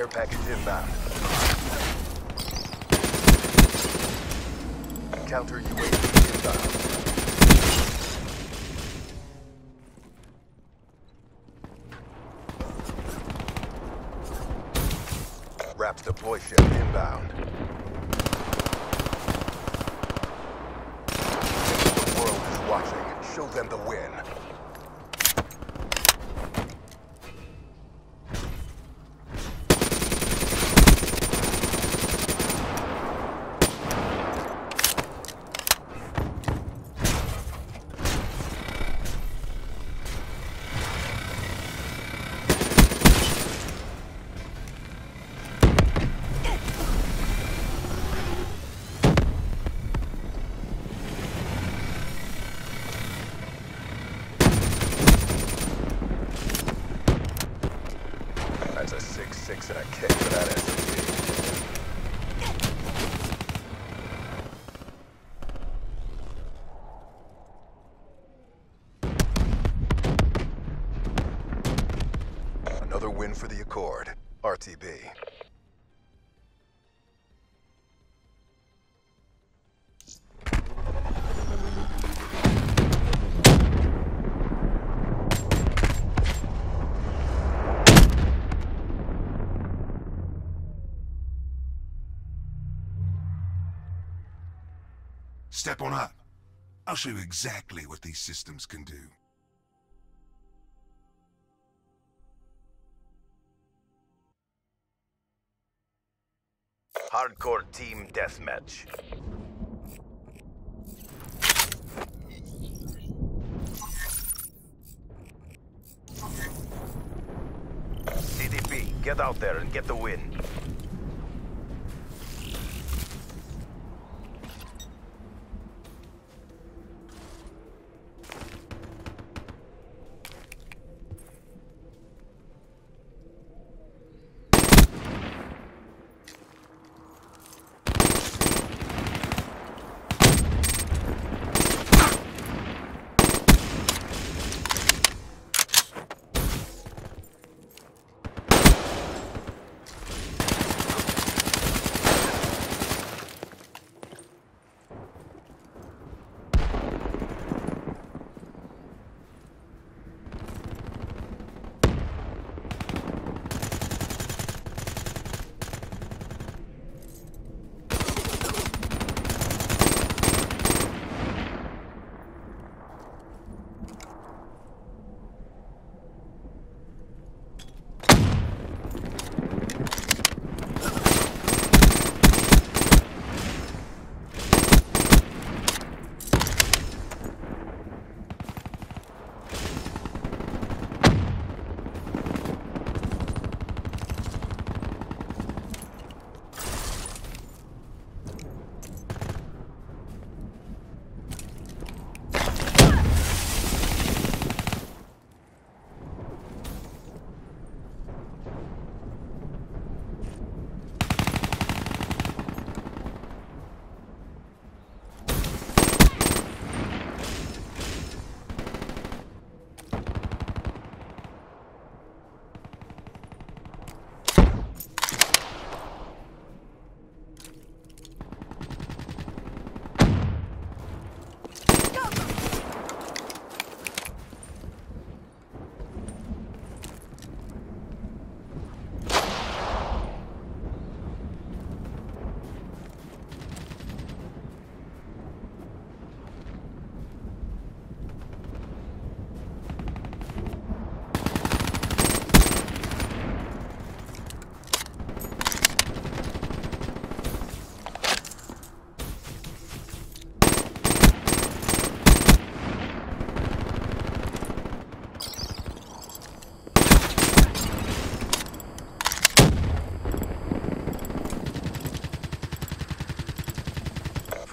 Care package inbound. Counter UAV inbound. Raps deploy ship inbound. The world is watching. Show them the win. For the Accord. RTB. Step on up. I'll show you exactly what these systems can do. Hardcore team deathmatch. CDP, get out there and get the win.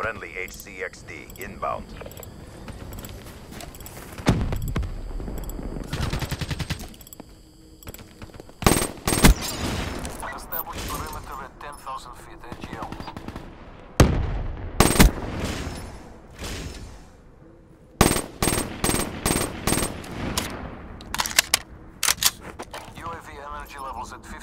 Friendly HCXD inbound. Perimeter at 10,000 feet at 50%.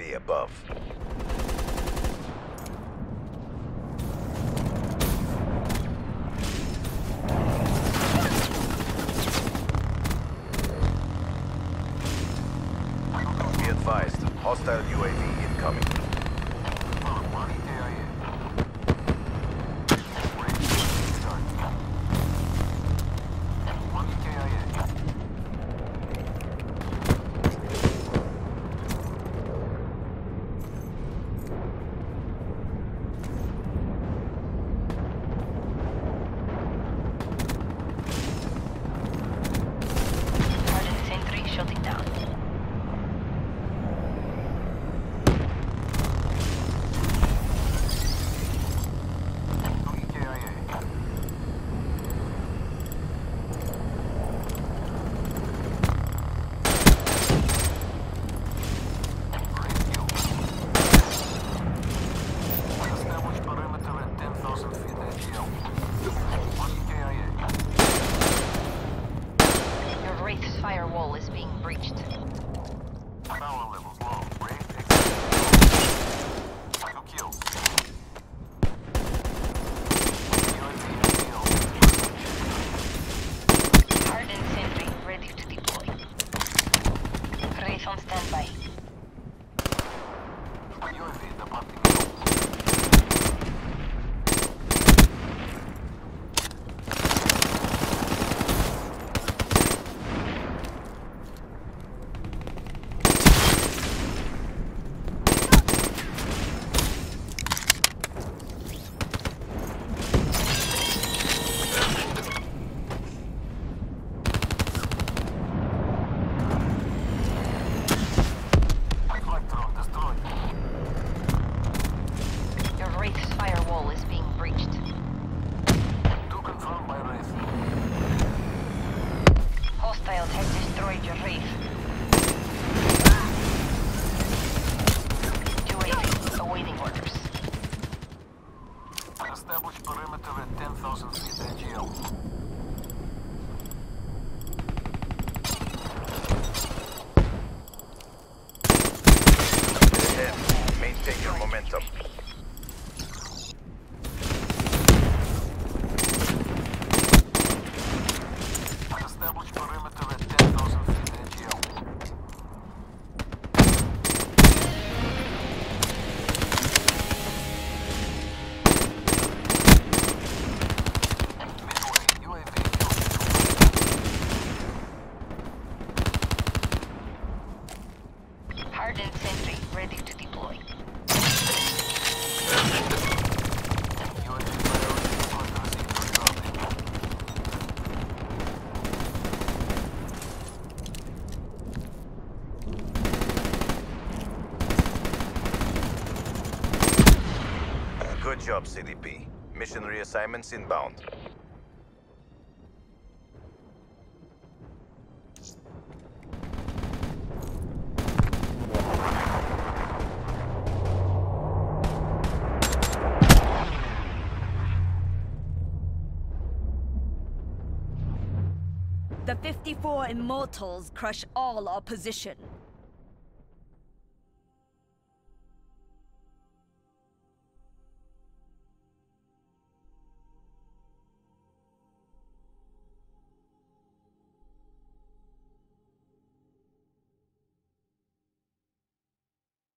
Above. Be advised, hostile UAV incoming. 到上面。Hardened sentry ready to deploy. Good job, CDP. Mission reassignments inbound. The 54 Immortals crush all opposition.